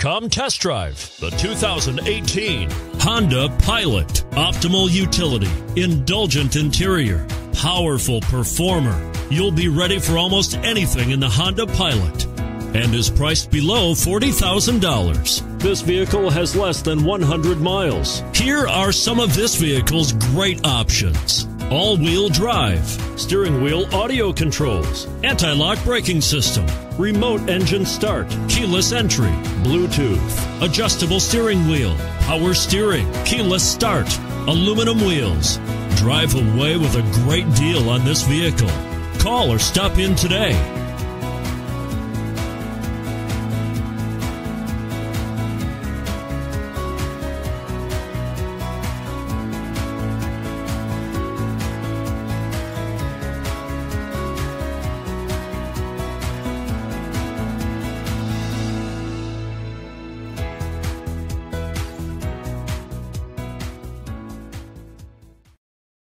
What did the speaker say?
Come test drive the 2018 Honda Pilot. Optimal utility, indulgent interior, powerful performer. You'll be ready for almost anything in the Honda Pilot and is priced below $40,000. This vehicle has less than 100 miles. Here are some of this vehicle's great options all wheel drive, steering wheel audio controls, anti lock braking system, remote engine start, keyless entry, Bluetooth, adjustable steering wheel, power steering, keyless start, aluminum wheels. Drive away with a great deal on this vehicle. Call or stop in today.